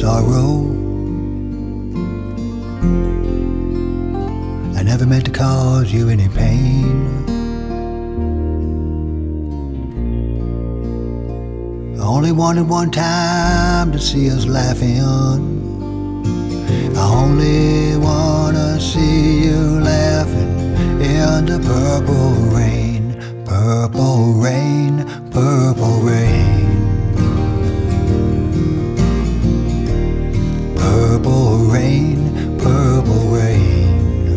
sorrow. I never meant to cause you any pain. I only wanted one time to see us laughing. I only wanna see you laughing in the purple rain, purple rain, purple rain. Purple rain, purple rain.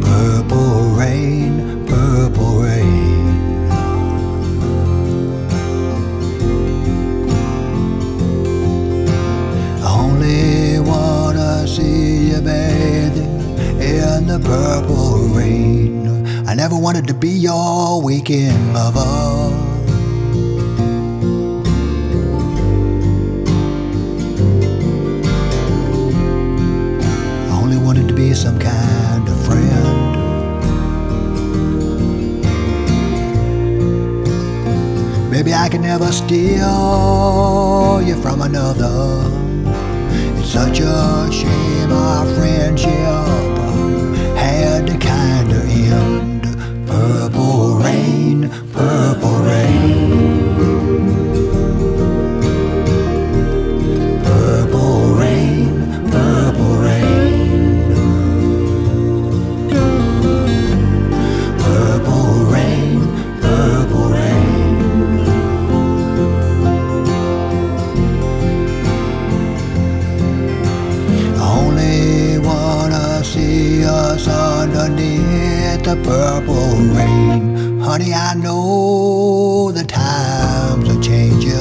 Purple rain, purple rain. I only wanna see you bathing in the purple rain. I never wanted to be your weekend lover. Maybe I can never steal you from another. It's such a shame our friendship had to the purple rain. Honey, I know the times are changing.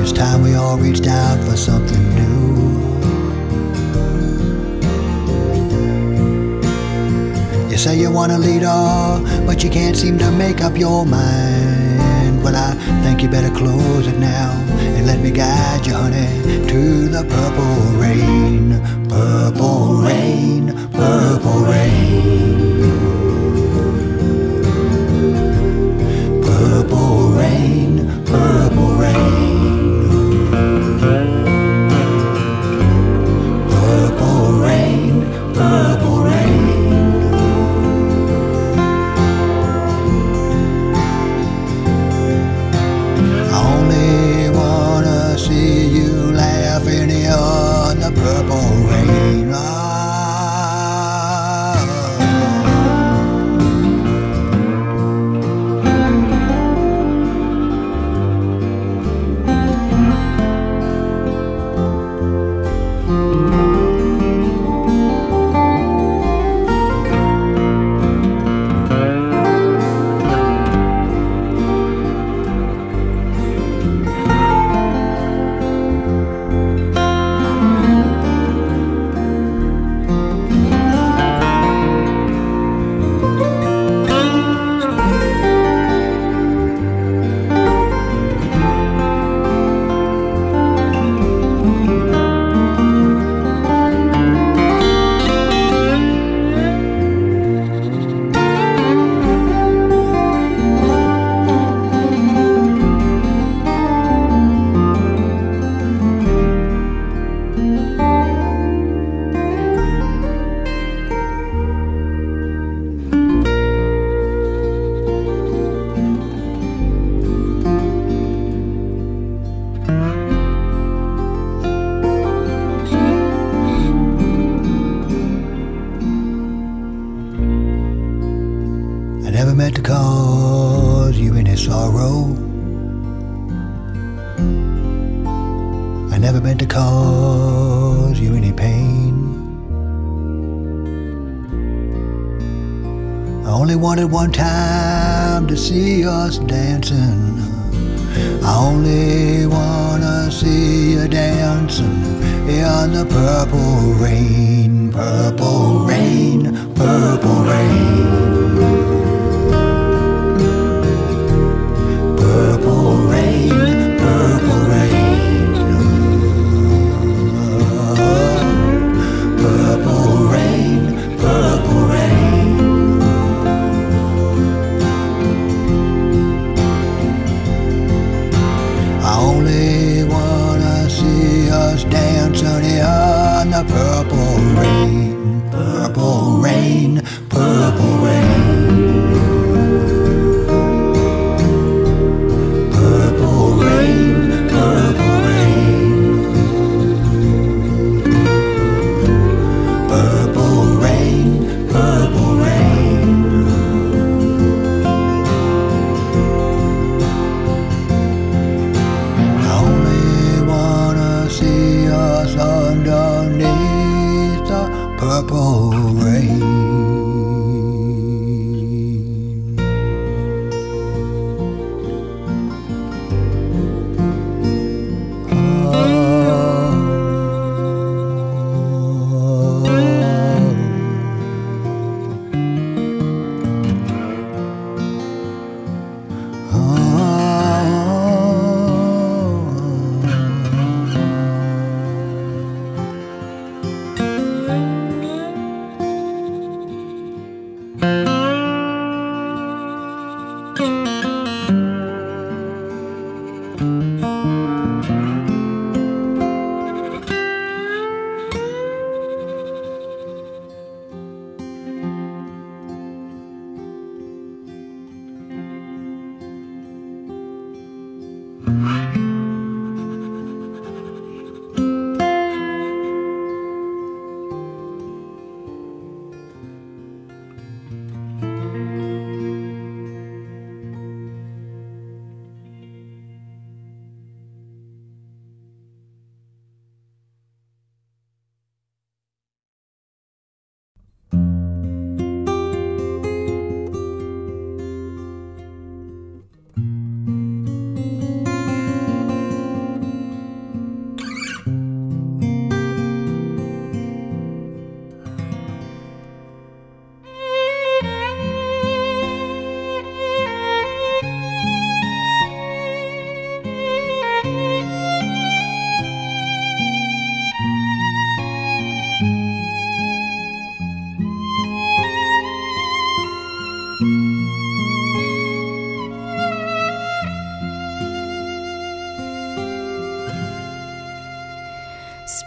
It's time we all reached out for something new. You say you want a leader, but you can't seem to make up your mind. Well, I think you better close it now let me guide you, honey, to the purple rain. Purple rain, purple rain. Cause you any pain. I only wanted one time to see us dancing. I only wanna see you dancing in the purple rain, purple rain, purple rain.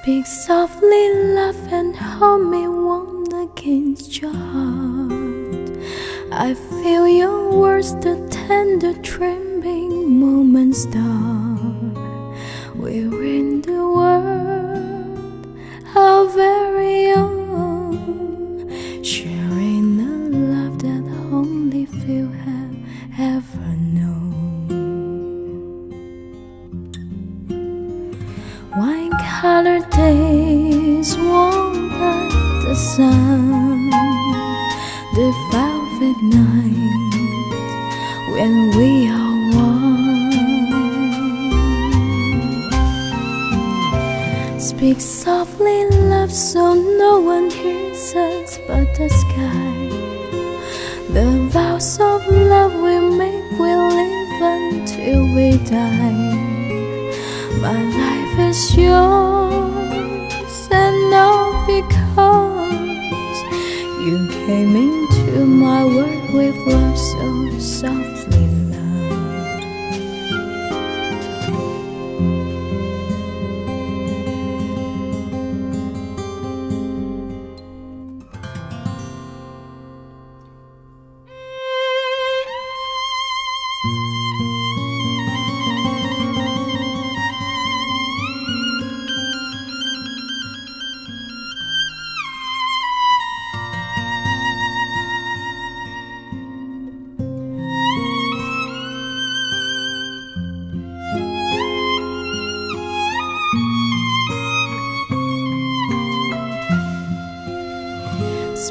Speak softly, love, and hold me warm against your heart. I feel your words, the tender, trembling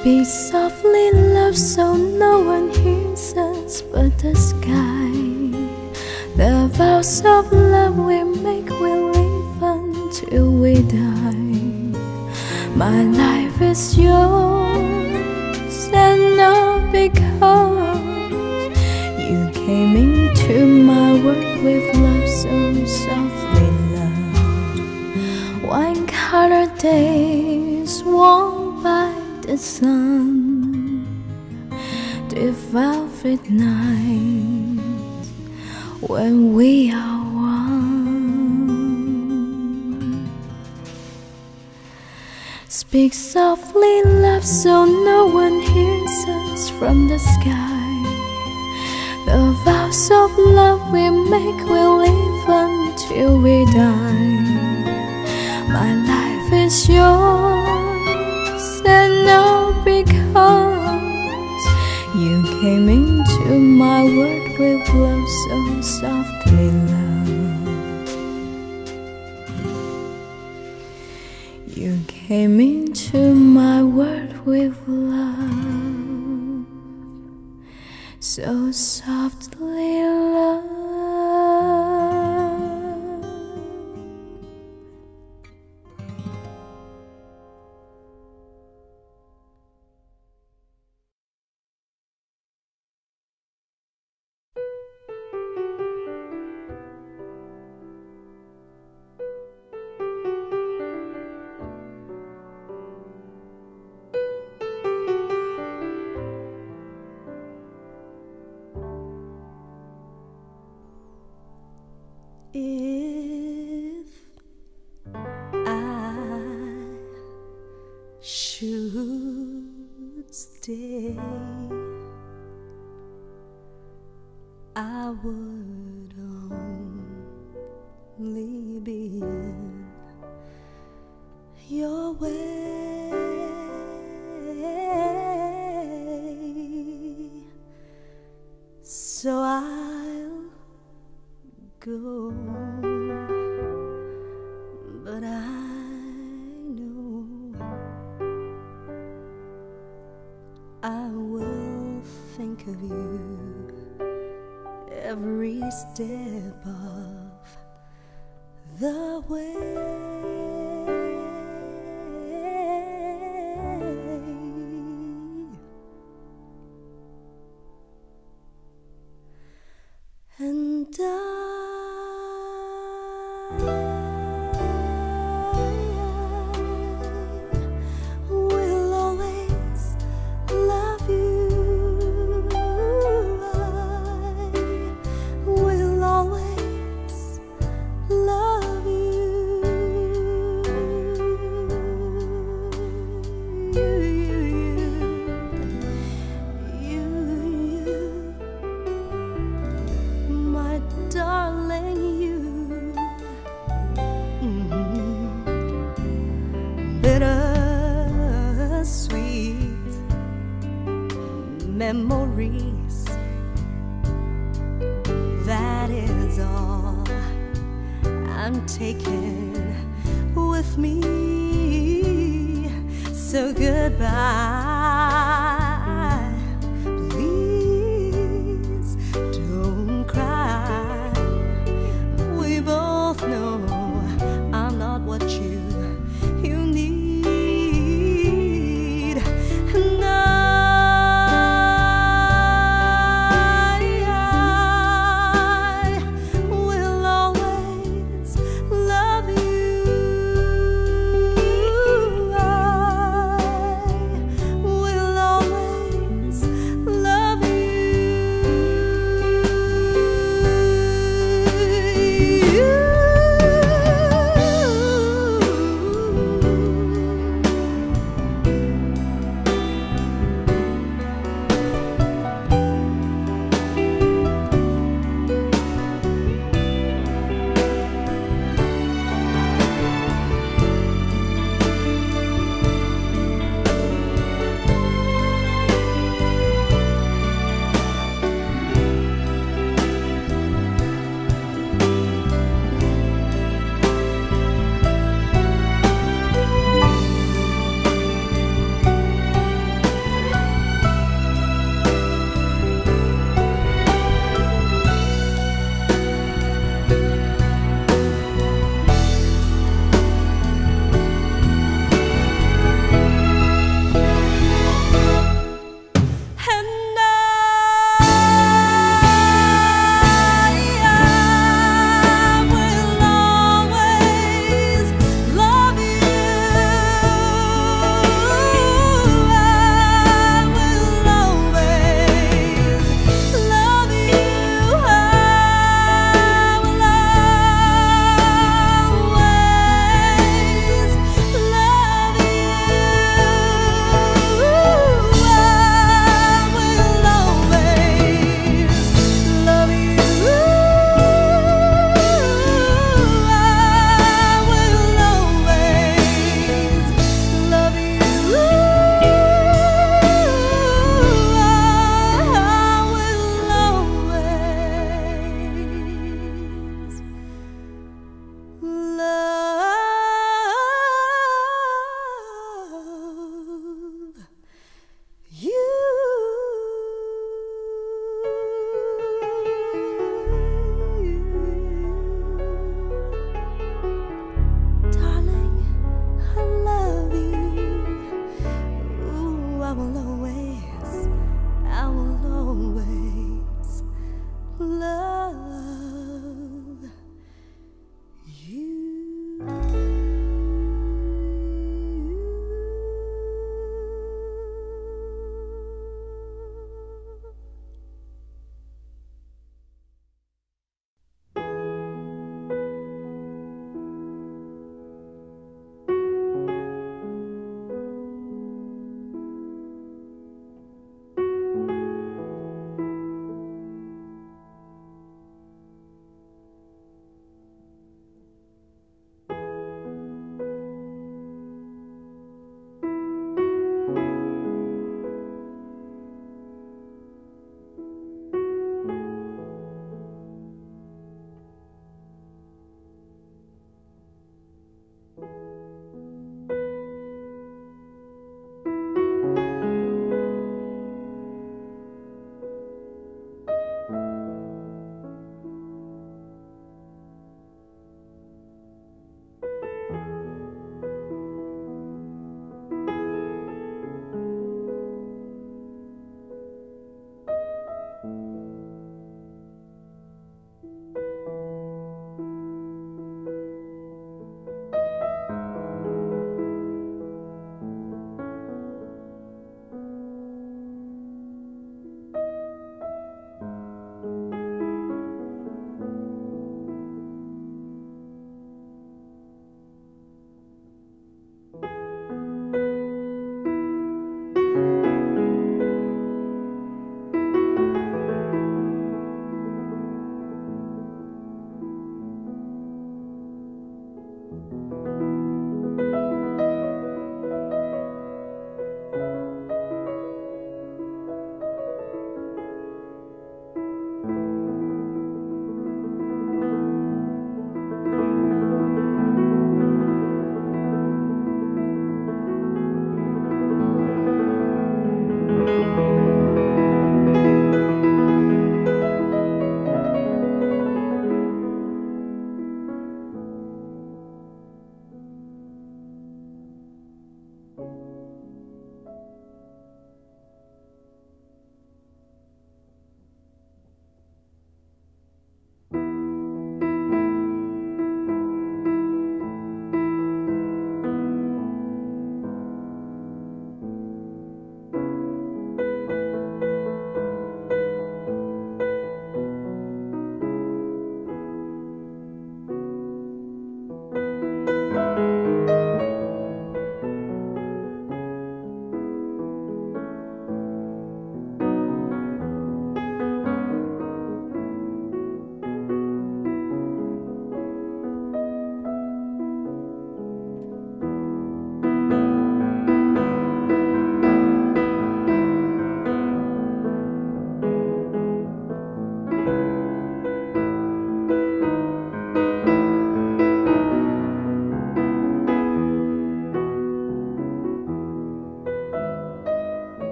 Speak softly, love, so no one hears us but the sky. The vows of love we make, will live until we die. My life is yours, and all because you came into my world with love so softly, love. One color the sun to at night when we are one. Speak softly, love, so no one hears us from the sky. The vows of love we make will live until we die. My life is yours. So. stay.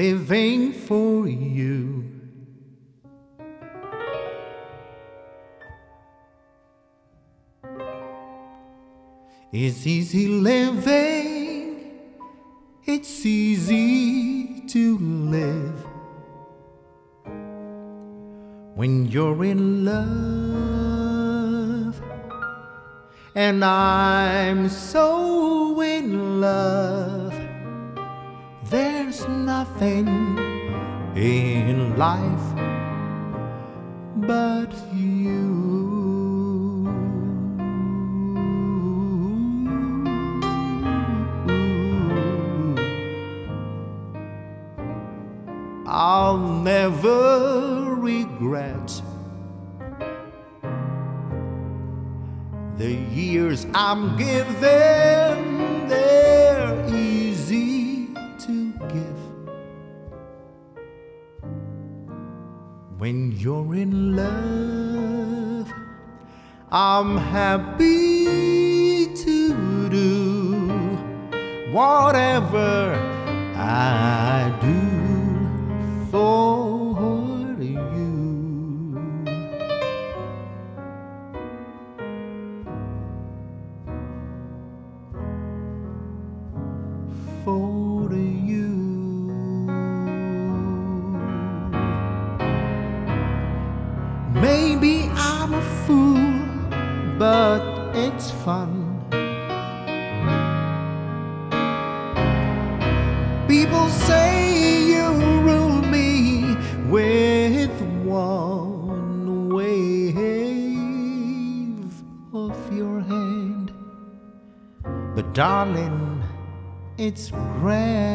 living for you. It's easy living. I'll never regret the years I'm given. They're easy to give when you're in love. I'm happy to do whatever I do. Darling, it's grand.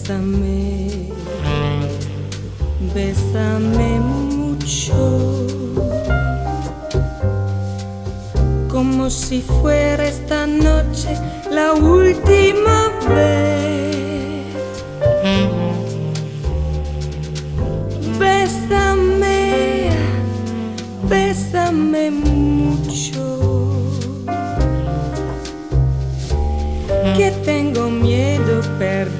Bésame, bésame mucho. Como si fuera esta noche la última vez. Bésame, bésame mucho. Que tengo miedo perderte,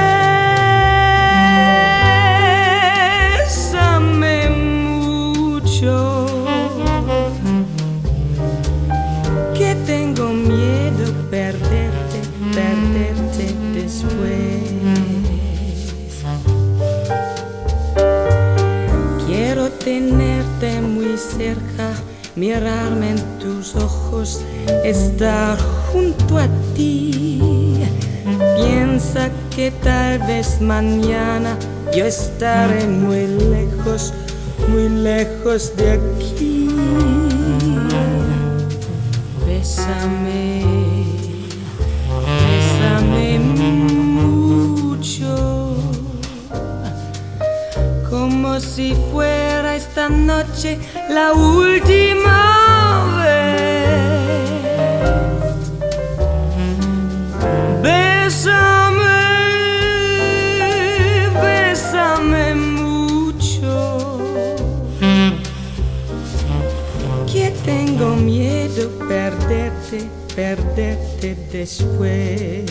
estar junto a ti. Piensa que tal vez mañana yo estaré muy lejos, muy lejos de aquí. Bésame, bésame mucho, como si fuera esta noche la última perderte, después.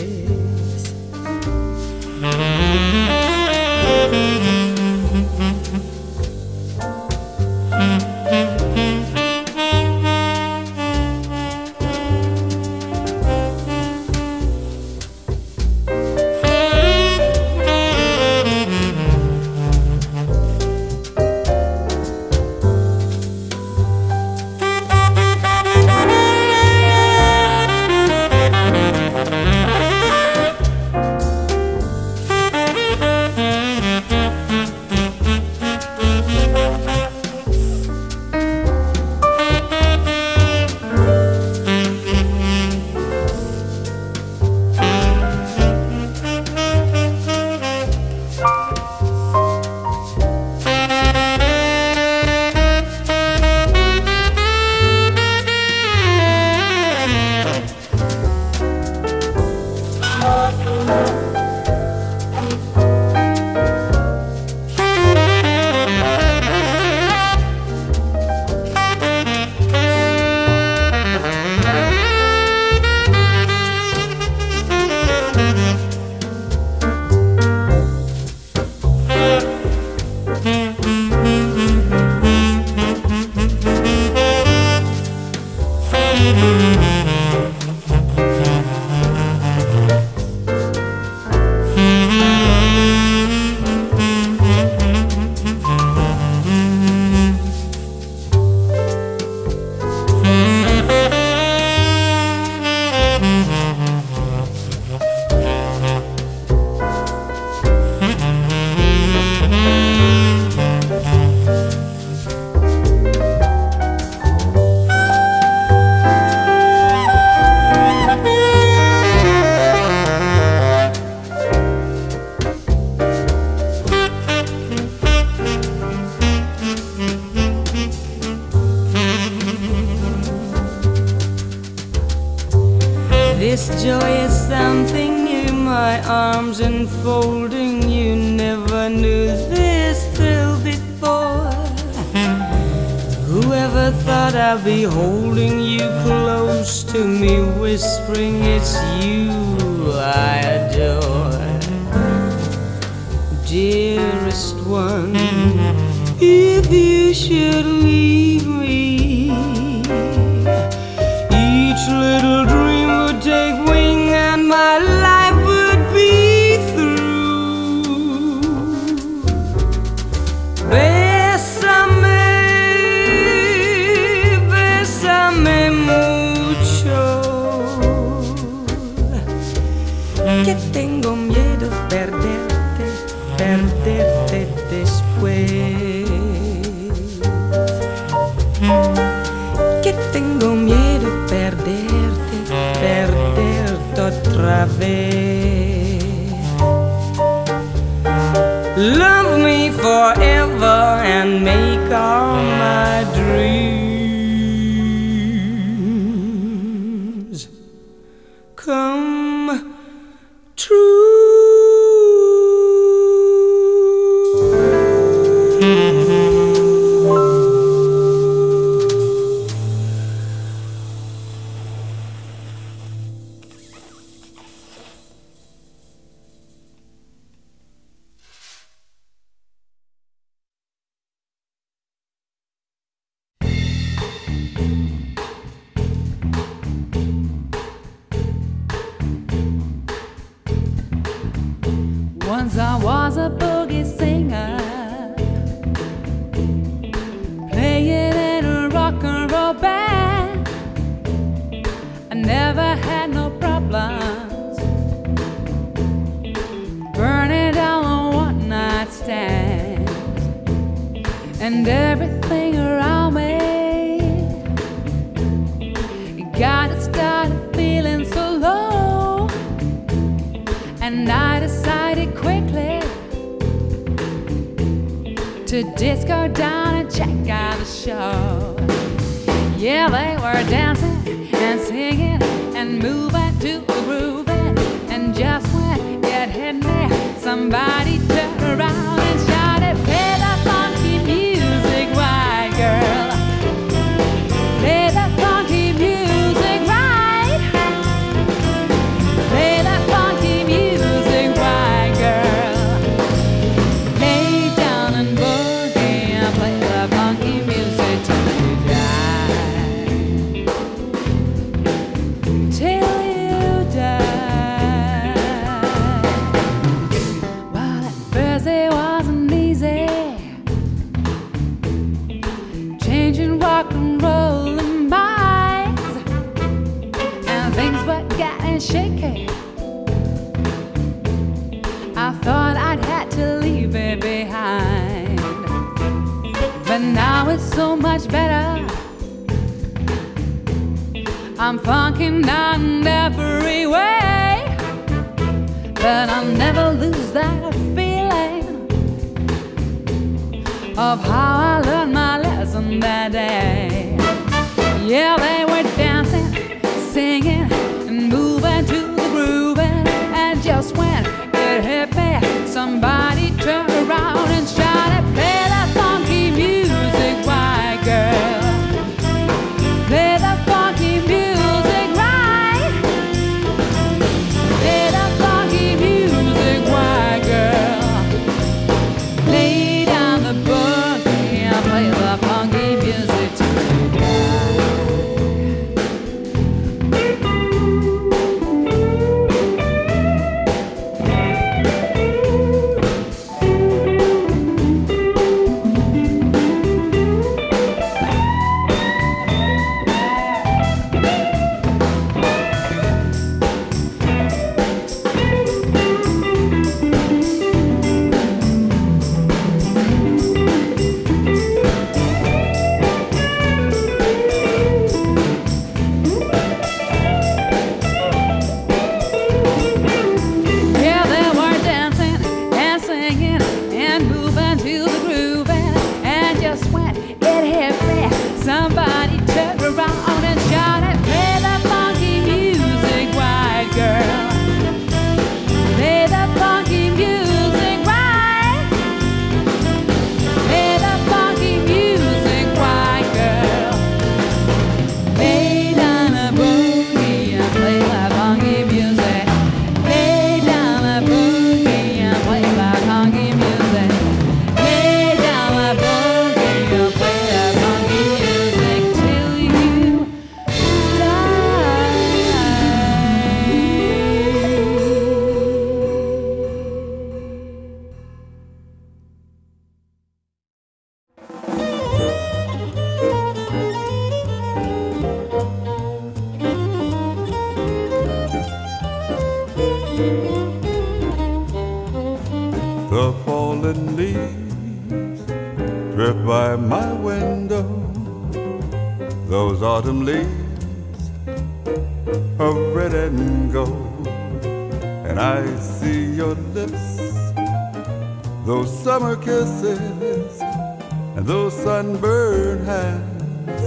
Sunburned hands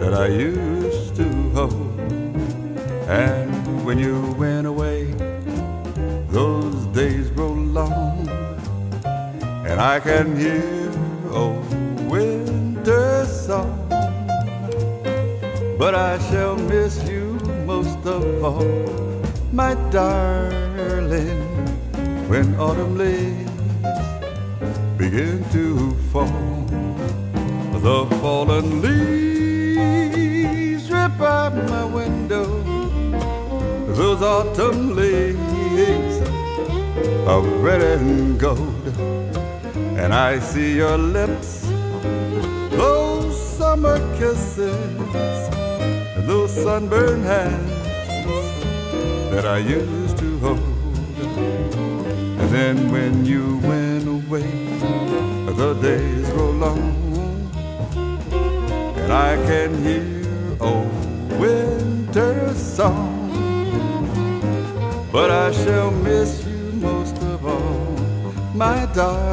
that I used to hold. And when you went away, those days grow long, and I can hear old winter song. But I shall miss you most of all, my darling, when autumn leaves begin to fall. Fallen leaves drip out my window. Those autumn leaves of red and gold. And I see your lips, those summer kisses, those sunburned hands that I used to hold. And then when you went away, the days grow long, and can hear old winter song. But I shall miss you most of all, my darling,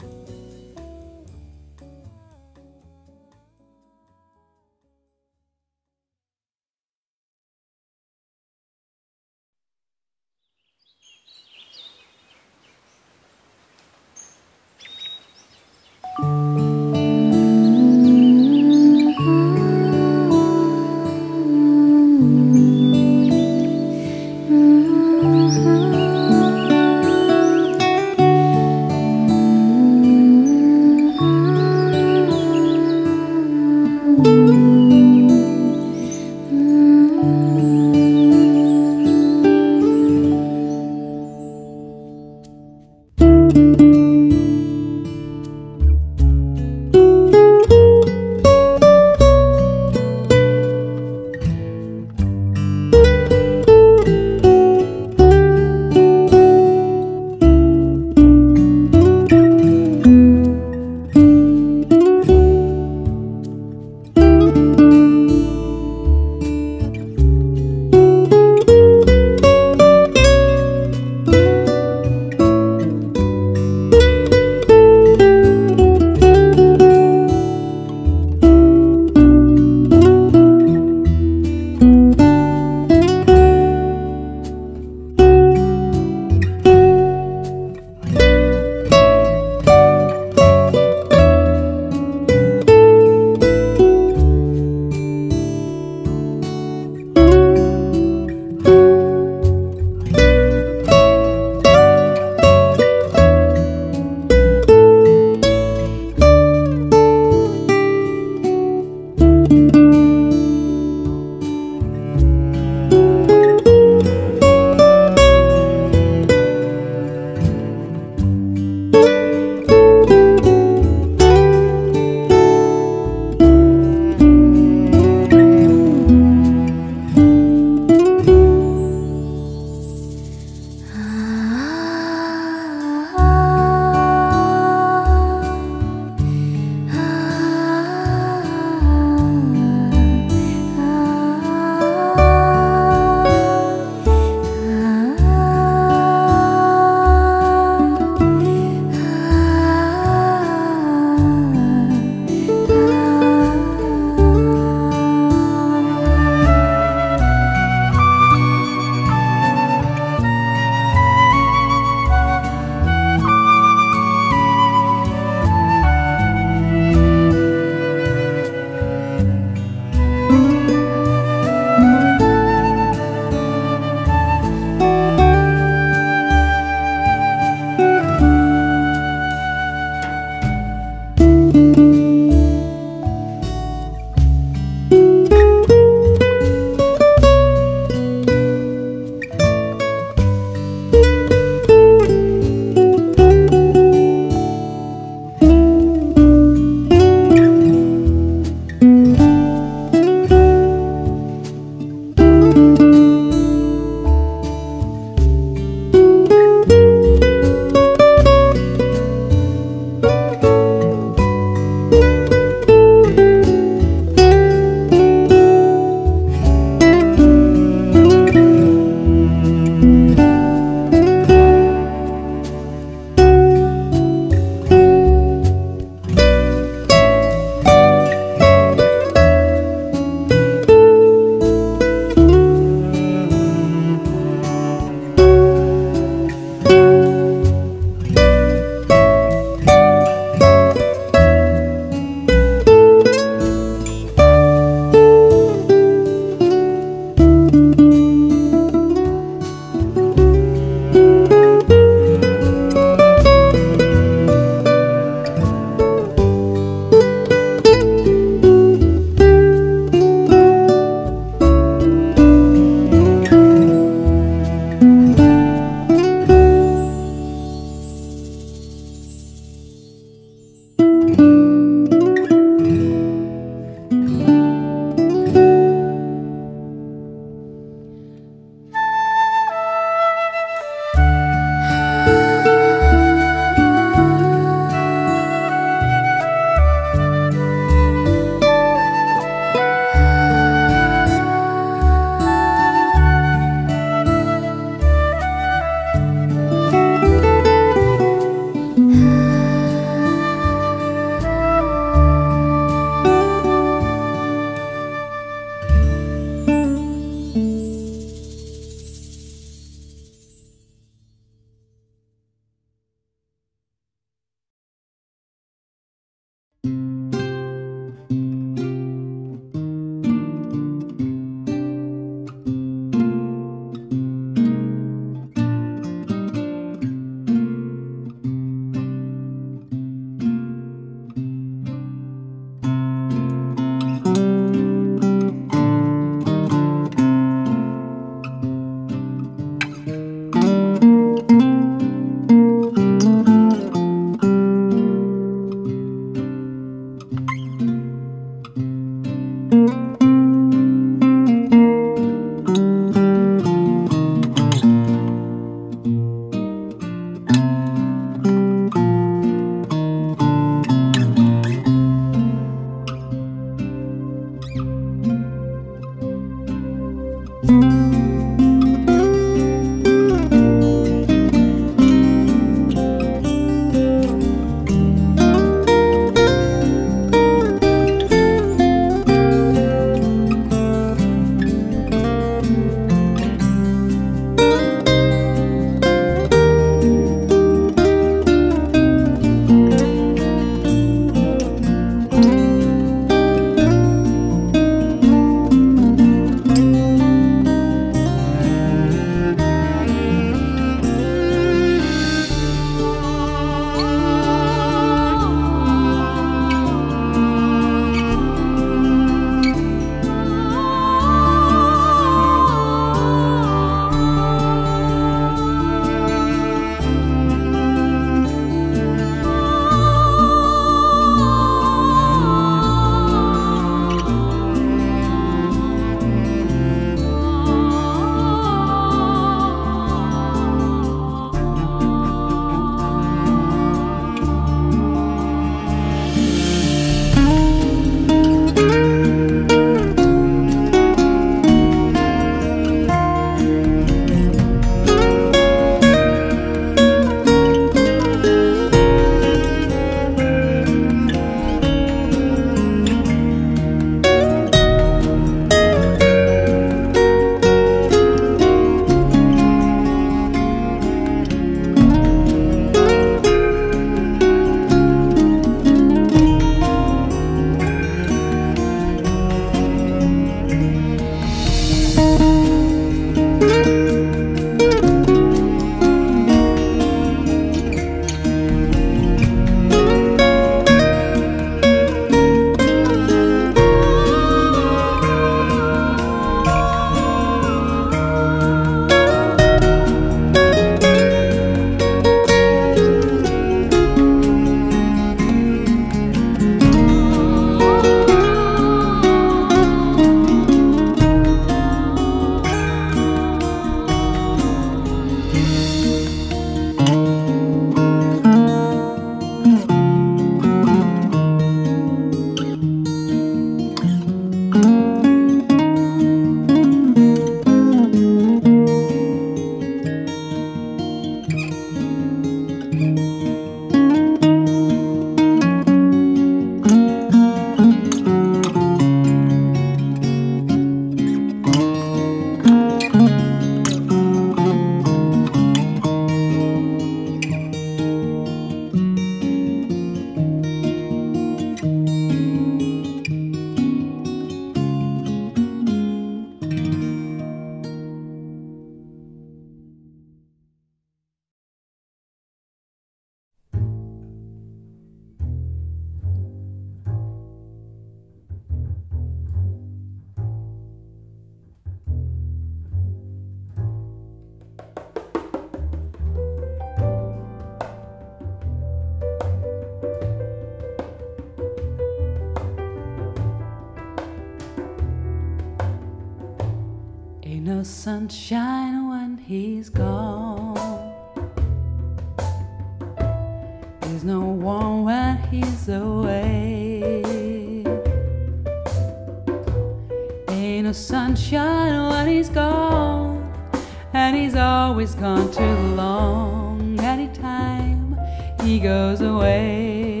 always gone too long. Anytime he goes away.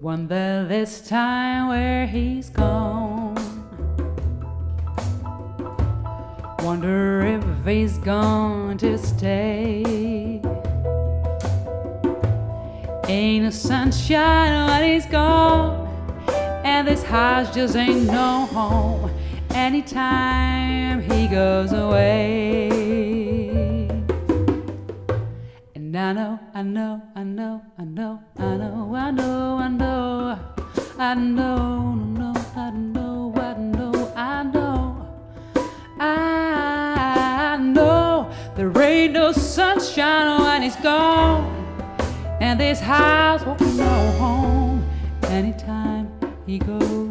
Wonder this time where he's gone. Wonder if he's going to stay. Ain't no sunshine when he's gone, and this house just ain't no home anytime goes away. And I know, I know, I know, I know, I know, I know, I know, I know, no, no, I know, I know, I know, I know. There ain't no sunshine when he's gone, and this house won't be no home anytime he goes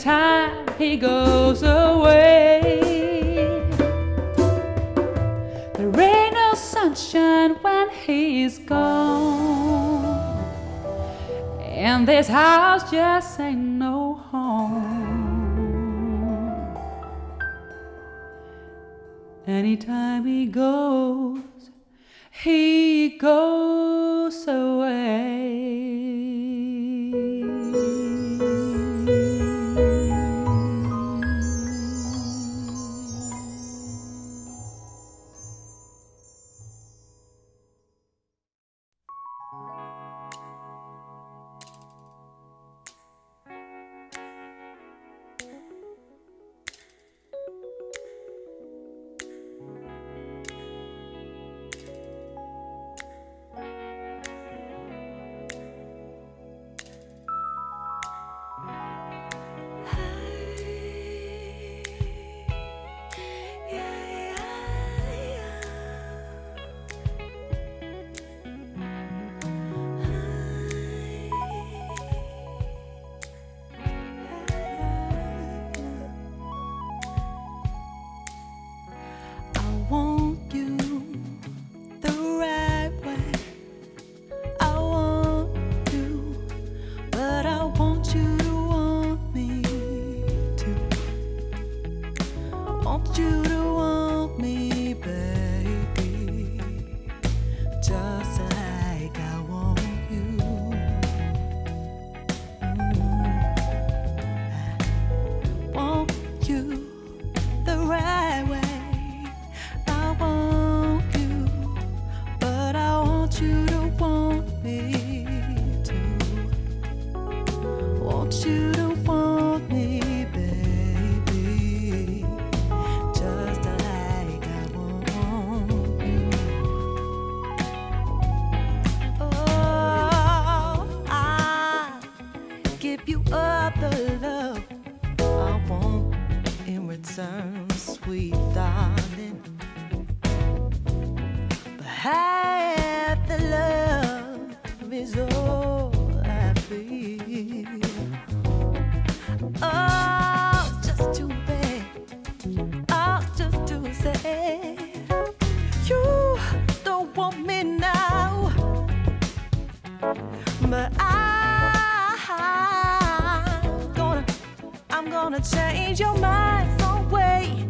anytime he goes away. There ain't no sunshine when he's gone. And this house just ain't no home. Anytime he goes, he goes away. half the love is all I feel. Oh, just too bad. Oh, just too sad. You don't want me now, but I, I'm gonna, I'm gonna change your mind some way.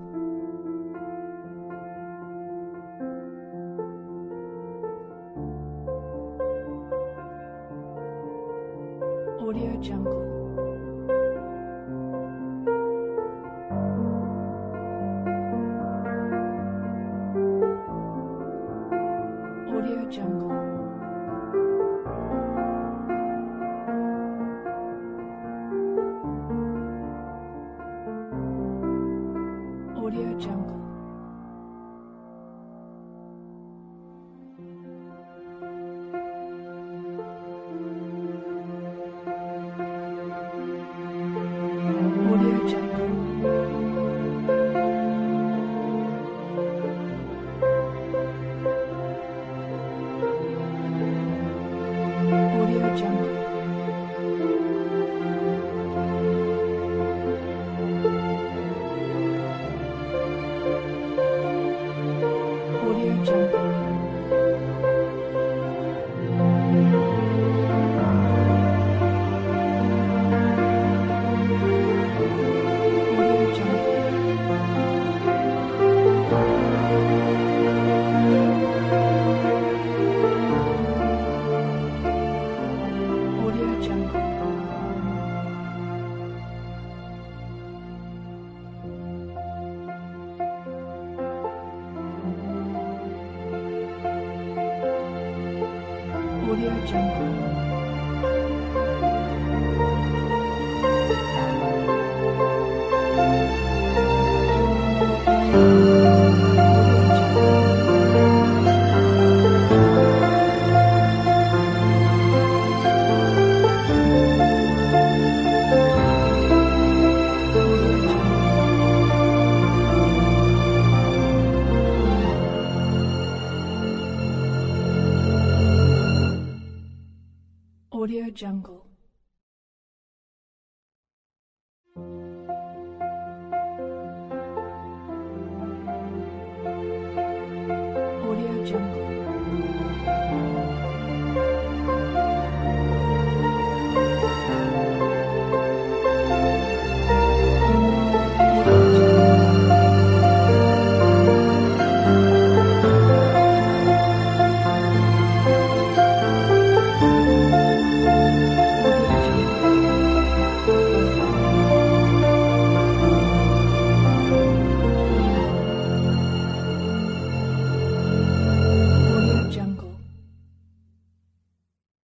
Jungle.